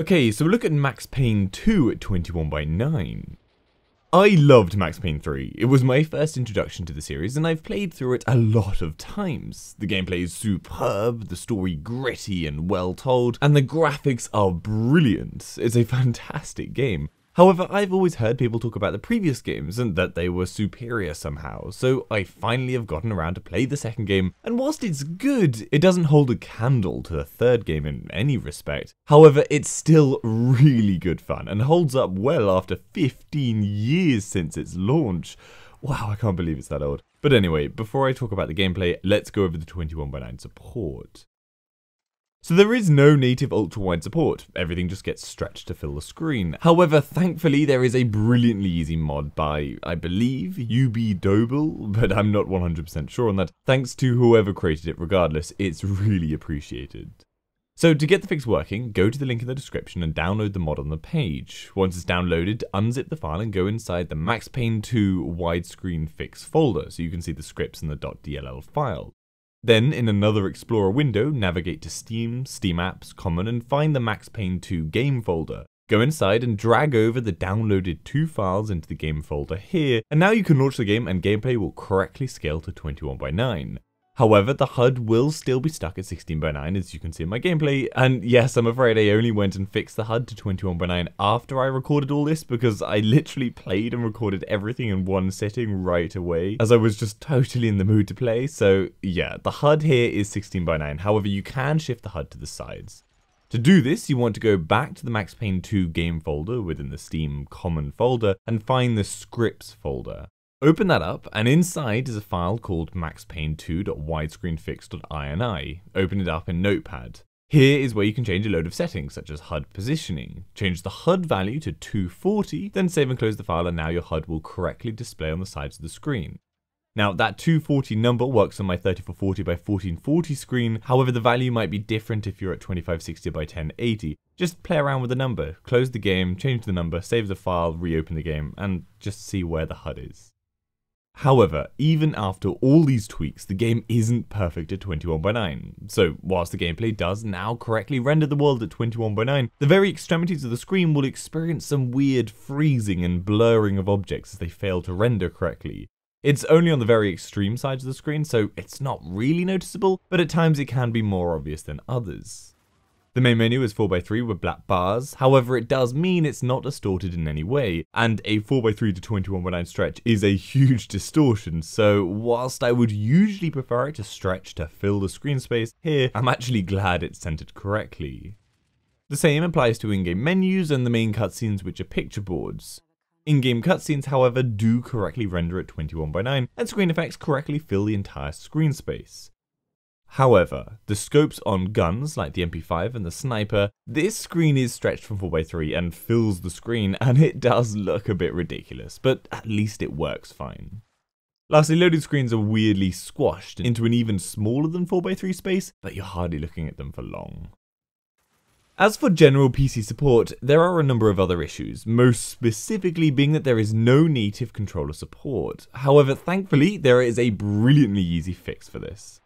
Okay, so look at Max Payne 2 at 21 by 9. I loved Max Payne 3. It was my first introduction to the series, and I've played through it a lot of times. The gameplay is superb, the story gritty and well told, and the graphics are brilliant. It's a fantastic game. However, I've always heard people talk about the previous games and that they were superior somehow, so I finally have gotten around to play the second game, and whilst it's good, it doesn't hold a candle to the third game in any respect. However, it's still really good fun and holds up well after 15 years since its launch. Wow, I can't believe it's that old. But anyway, before I talk about the gameplay, let's go over the 21 by 9 support. So there is no native ultra-wide support, everything just gets stretched to fill the screen. However, thankfully there is a brilliantly easy mod by, I believe, UB Doble, but I'm not 100% sure on that. Thanks to whoever created it regardless, it's really appreciated. So to get the fix working, go to the link in the description and download the mod on the page. Once it's downloaded, unzip the file and go inside the Max Payne 2 widescreen fix folder so you can see the scripts in the .dll file. Then, in another Explorer window, navigate to Steam, Steam Apps, Common, and find the Max Payne 2 game folder. Go inside and drag over the downloaded two files into the game folder here, and now you can launch the game and gameplay will correctly scale to 21 by 9. However, the HUD will still be stuck at 16 by 9 as you can see in my gameplay, and yes, I'm afraid I only went and fixed the HUD to 21 by 9 after I recorded all this because I literally played and recorded everything in one sitting right away as I was just totally in the mood to play, so yeah, the HUD here is 16 by 9 however you can shift the HUD to the sides. To do this, you want to go back to the Max Payne 2 game folder within the Steam common folder and find the scripts folder. Open that up, and inside is a file called maxpayne2.widescreenfix.ini. Open it up in Notepad. Here is where you can change a load of settings, such as HUD positioning. Change the HUD value to 240, then save and close the file, and now your HUD will correctly display on the sides of the screen. Now, that 240 number works on my 3440 by 1440 screen, however the value might be different if you're at 2560 by 1080. Just play around with the number, close the game, change the number, save the file, reopen the game, and just see where the HUD is. However, even after all these tweaks, the game isn't perfect at 21 by 9. So, whilst the gameplay does now correctly render the world at 21 by 9, the very extremities of the screen will experience some weird freezing and blurring of objects as they fail to render correctly. It's only on the very extreme sides of the screen, so it's not really noticeable, but at times it can be more obvious than others. The main menu is 4x3 with black bars, however it does mean it's not distorted in any way, and a 4x3 to 21x9 stretch is a huge distortion, so whilst I would usually prefer it to stretch to fill the screen space, here I'm actually glad it's centered correctly. The same applies to in-game menus and the main cutscenes which are picture boards. In-game cutscenes, however, do correctly render at 21 by 9 and screen effects correctly fill the entire screen space. However, the scopes on guns like the MP5 and the sniper, this screen is stretched from 4x3 and fills the screen and it does look a bit ridiculous, but at least it works fine. Lastly, loaded screens are weirdly squashed into an even smaller than 4x3 space, but you're hardly looking at them for long. As for general PC support, there are a number of other issues, most specifically being that there is no native controller support. However, thankfully, there is a brilliantly easy fix for this.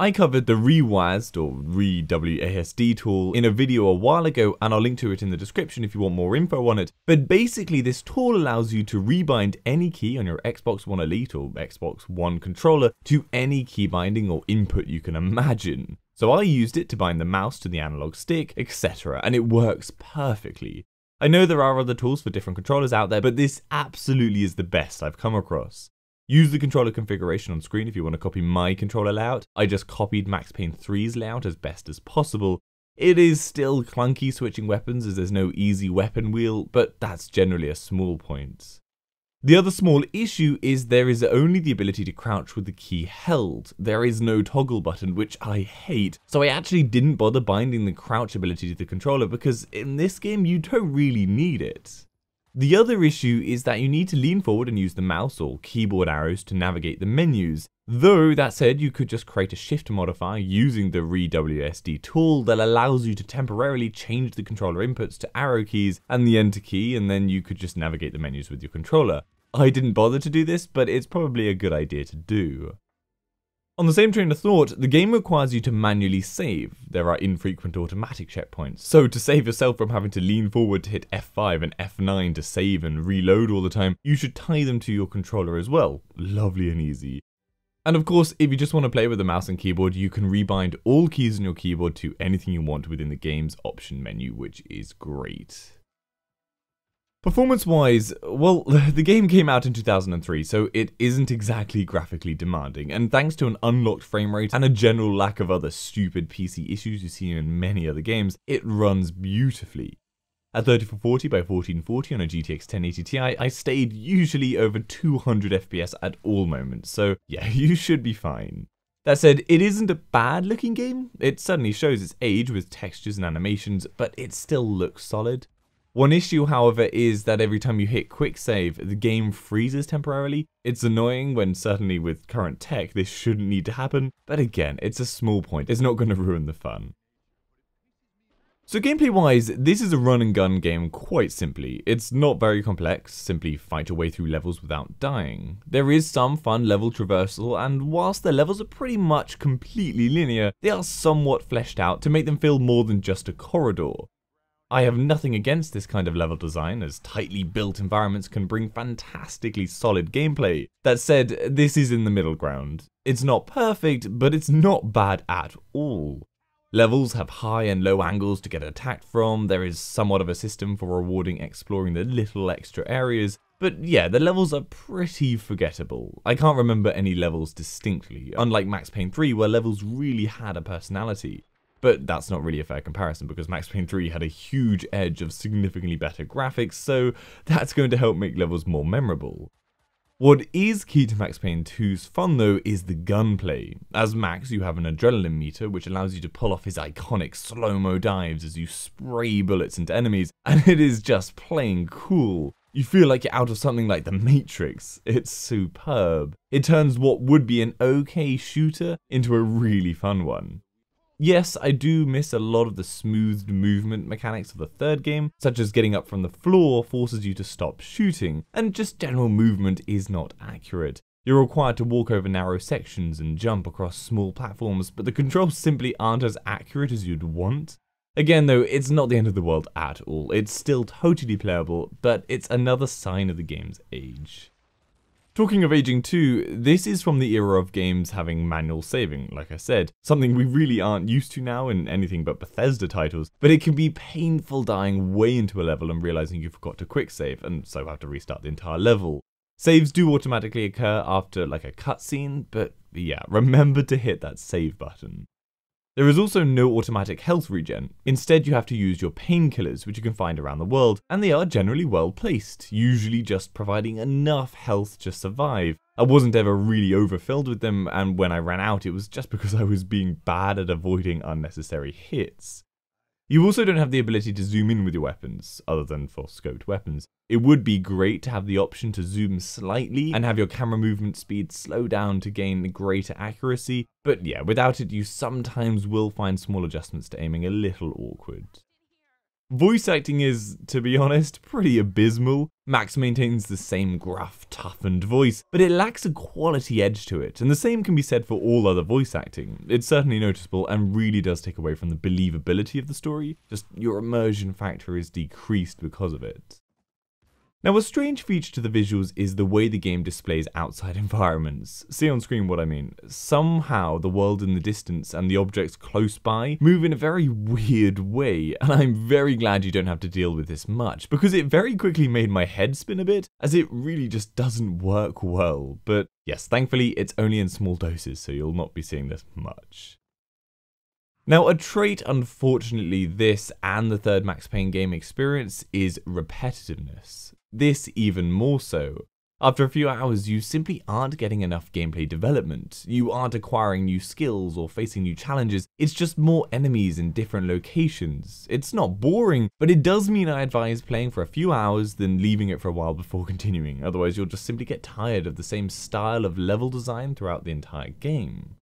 I covered the ReWASD or ReWASD tool in a video a while ago and I'll link to it in the description if you want more info on it, but basically this tool allows you to rebind any key on your Xbox One Elite or Xbox One controller to any key binding or input you can imagine. So I used it to bind the mouse to the analog stick, etc. and it works perfectly. I know there are other tools for different controllers out there, but this absolutely is the best I've come across. Use the controller configuration on screen if you want to copy my controller layout. I just copied Max Payne 3's layout as best as possible. It is still clunky switching weapons as there's no easy weapon wheel, but that's generally a small point. The other small issue is there is only the ability to crouch with the key held. There is no toggle button, which I hate, so I actually didn't bother binding the crouch ability to the controller because in this game you don't really need it. The other issue is that you need to lean forward and use the mouse or keyboard arrows to navigate the menus. Though, that said, you could just create a shift modifier using the ReWASD tool that allows you to temporarily change the controller inputs to arrow keys and the enter key, and then you could just navigate the menus with your controller. I didn't bother to do this, but it's probably a good idea to do. On the same train of thought, the game requires you to manually save. There are infrequent automatic checkpoints. So to save yourself from having to lean forward to hit F5 and F9 to save and reload all the time, you should tie them to your controller as well. Lovely and easy. And of course, if you just want to play with the mouse and keyboard, you can rebind all keys on your keyboard to anything you want within the game's option menu, which is great. Performance wise, well, the game came out in 2003, so it isn't exactly graphically demanding, and thanks to an unlocked frame rate and a general lack of other stupid PC issues you see in many other games, it runs beautifully. At 3440 by 1440 on a GTX 1080 Ti, I stayed usually over 200 FPS at all moments, so yeah, you should be fine. That said, it isn't a bad looking game. It certainly shows its age with textures and animations, but it still looks solid. One issue, however, is that every time you hit quick save, the game freezes temporarily. It's annoying when certainly with current tech this shouldn't need to happen, but again, it's a small point, it's not going to ruin the fun. So gameplay wise, this is a run and gun game quite simply. It's not very complex, simply fight your way through levels without dying. There is some fun level traversal, and whilst the levels are pretty much completely linear, they are somewhat fleshed out to make them feel more than just a corridor. I have nothing against this kind of level design, as tightly built environments can bring fantastically solid gameplay. That said, this is in the middle ground. It's not perfect, but it's not bad at all. Levels have high and low angles to get attacked from, there is somewhat of a system for rewarding exploring the little extra areas, but yeah, the levels are pretty forgettable. I can't remember any levels distinctly, unlike Max Payne 3 where levels really had a personality. But that's not really a fair comparison because Max Payne 3 had a huge edge of significantly better graphics, so that's going to help make levels more memorable. What is key to Max Payne 2's fun though is the gunplay. As Max, you have an adrenaline meter which allows you to pull off his iconic slow-mo dives as you spray bullets into enemies, and it is just plain cool. You feel like you're out of something like The Matrix. It's superb. It turns what would be an okay shooter into a really fun one. Yes, I do miss a lot of the smoothed movement mechanics of the third game, such as getting up from the floor forces you to stop shooting, and just general movement is not accurate. You're required to walk over narrow sections and jump across small platforms, but the controls simply aren't as accurate as you'd want. Again though, it's not the end of the world at all, it's still totally playable, but it's another sign of the game's age. Talking of aging too, this is from the era of games having manual saving, like I said, something we really aren't used to now in anything but Bethesda titles, but it can be painful dying way into a level and realizing you forgot to quick save, and so have to restart the entire level. Saves do automatically occur after like a cutscene, but yeah, remember to hit that save button. There is also no automatic health regen. Instead, you have to use your painkillers, which you can find around the world, and they are generally well placed, usually just providing enough health to survive. I wasn't ever really overfilled with them, and when I ran out, it was just because I was being bad at avoiding unnecessary hits. You also don't have the ability to zoom in with your weapons, other than for scoped weapons. It would be great to have the option to zoom slightly and have your camera movement speed slow down to gain greater accuracy, but yeah, without it you sometimes will find small adjustments to aiming a little awkward. Voice acting is, to be honest, pretty abysmal. Max maintains the same gruff, toughened voice, but it lacks a quality edge to it, and the same can be said for all other voice acting. It's certainly noticeable and really does take away from the believability of the story, just your immersion factor is decreased because of it. Now a strange feature to the visuals is the way the game displays outside environments. See on screen what I mean. Somehow the world in the distance and the objects close by move in a very weird way, and I'm very glad you don't have to deal with this much, because it very quickly made my head spin a bit, as it really just doesn't work well. But yes, thankfully it's only in small doses, so you'll not be seeing this much. Now, a trait, unfortunately, this and the third Max Payne game experience is repetitiveness. This even more so. After a few hours, you simply aren't getting enough gameplay development. You aren't acquiring new skills or facing new challenges. It's just more enemies in different locations. It's not boring, but it does mean I advise playing for a few hours then leaving it for a while before continuing. Otherwise, you'll just simply get tired of the same style of level design throughout the entire game.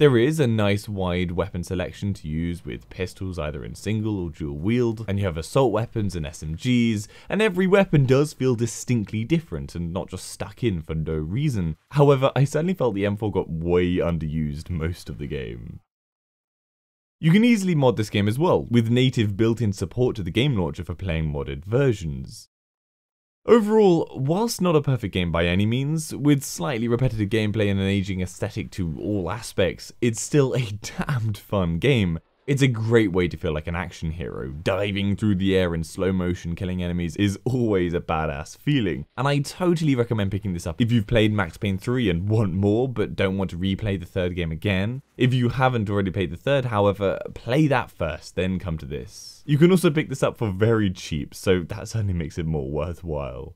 There is a nice wide weapon selection to use with pistols either in single or dual wield, and you have assault weapons and SMGs, and every weapon does feel distinctly different and not just stuck in for no reason. However, I certainly felt the M4 got way underused most of the game. You can easily mod this game as well, with native built-in support to the game launcher for playing modded versions. Overall, whilst not a perfect game by any means, with slightly repetitive gameplay and an aging aesthetic to all aspects, it's still a damned fun game, it's a great way to feel like an action hero. Diving through the air in slow motion killing enemies is always a badass feeling. And I totally recommend picking this up if you've played Max Payne 3 and want more but don't want to replay the third game again. If you haven't already played the third, however, play that first, then come to this. You can also pick this up for very cheap, so that certainly makes it more worthwhile.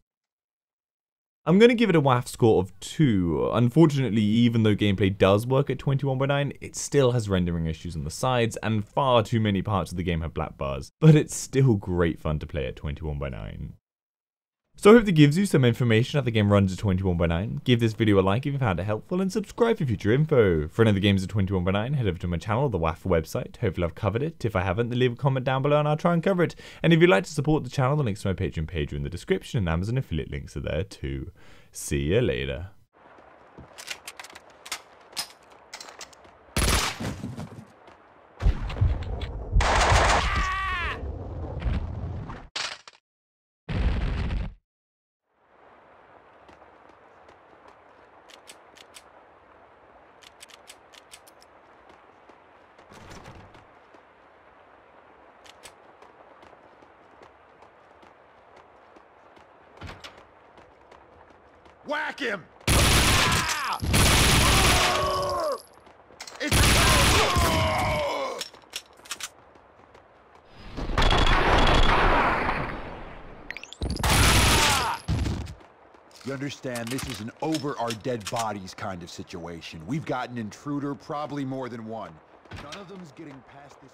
I'm going to give it a WAF score of 2. Unfortunately, even though gameplay does work at 21.9, it still has rendering issues on the sides, and far too many parts of the game have black bars, but it's still great fun to play at 21.9. So I hope that gives you some information how the game runs at 21 by 9 Give this video a like if you found it helpful and subscribe for future info. For another games at 21 by 9 head over to my channel, the WAF website. Hopefully I've covered it. If I haven't, then leave a comment down below and I'll try and cover it. And if you'd like to support the channel, the links to my Patreon page are in the description and Amazon affiliate links are there too. See you later. Whack him! It's You understand, this is an over our dead bodies kind of situation. We've got an intruder, probably more than one. None of them's getting past this